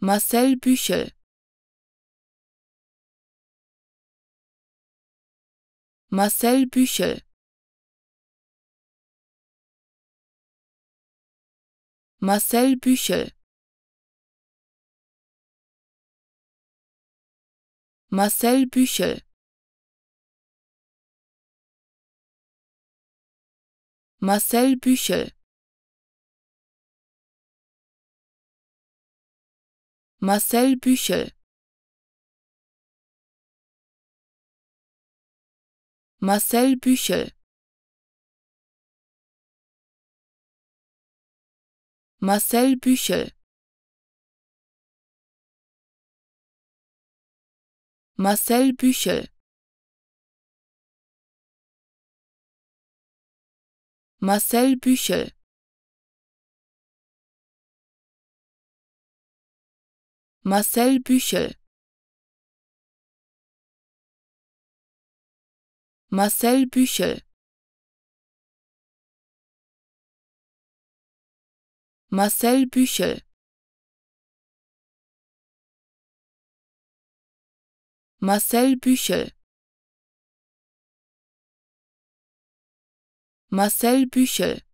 Marcel Büchel. Marcel Büchel. Marcel Büchel. Marcel Büchel. Marcel Büchel Marcel Büchel. Marcel Büchel. Marcel Büchel. Marcel Büchel. Marcel Büchel Marcel Büchel. Marcel Büchel. Marcel Büchel. Marcel Büchel. Marcel Büchel